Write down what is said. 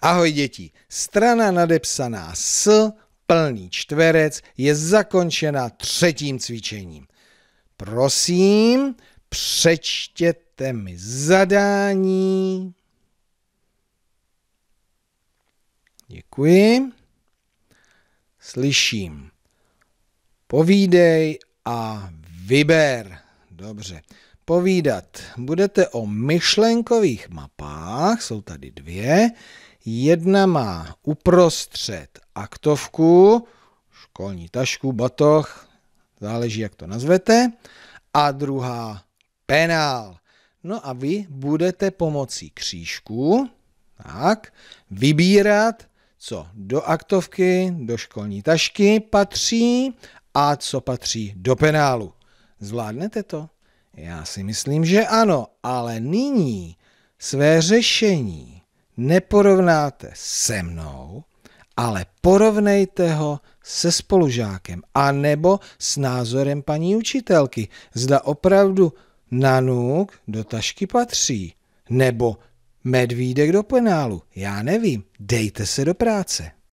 Ahoj děti, strana nadepsaná S, plný čtverec, je zakončena třetím cvičením. Prosím, přečtěte mi zadání. Děkuji. Slyším. Povídej a vyber. Dobře. Povídat budete o myšlenkových mapách, jsou tady dvě. Jedna má uprostřed aktovku, školní tašku, batoh, záleží, jak to nazvete, a druhá penál. No a vy budete pomocí křížku tak, vybírat, co do aktovky, do školní tašky patří a co patří do penálu. Zvládnete to? Já si myslím, že ano, ale nyní své řešení neporovnáte se mnou, ale porovnejte ho se spolužákem a nebo s názorem paní učitelky. Zda opravdu nanuk do tašky patří, nebo medvídek do penálu. Já nevím, dejte se do práce.